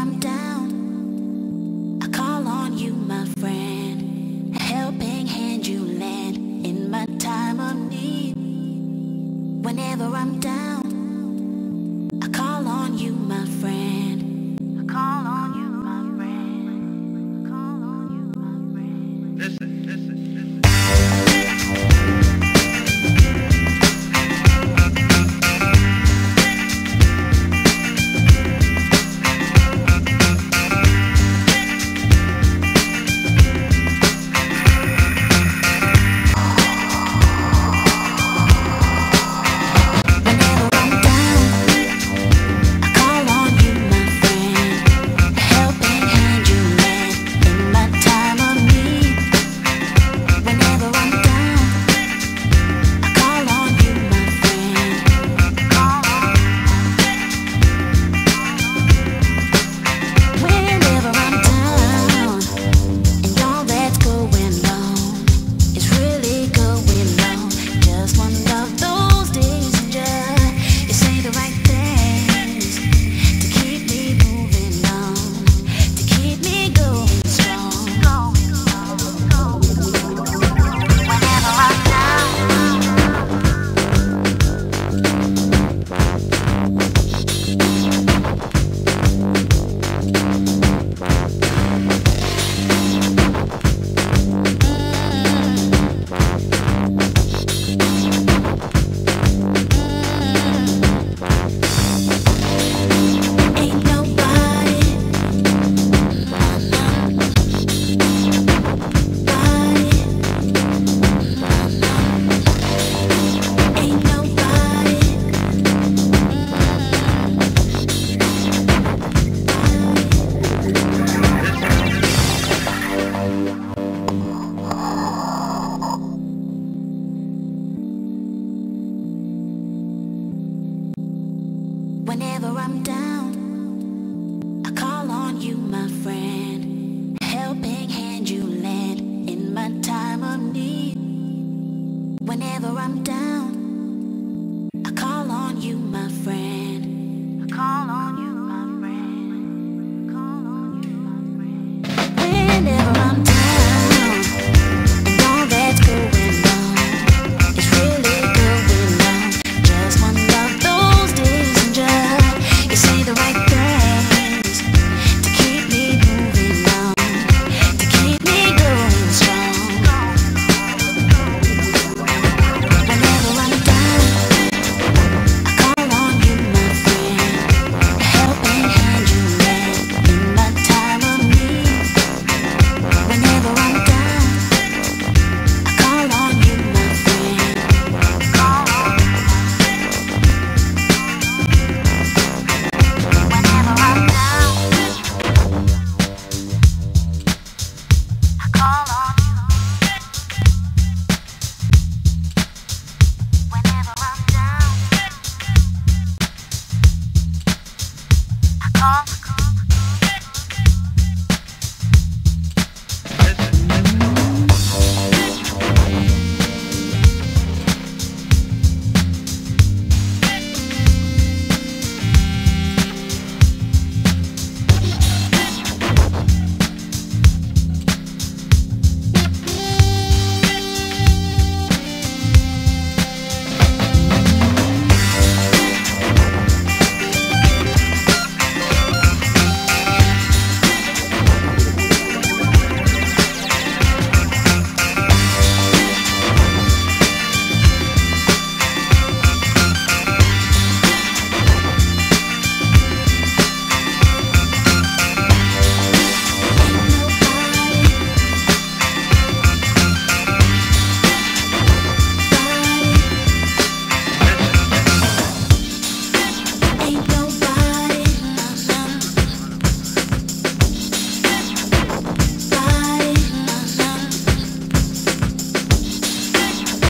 I'm down, I call on you, my friend. A helping hand you lend in my time of need. Whenever I'm down. whenever I'm done.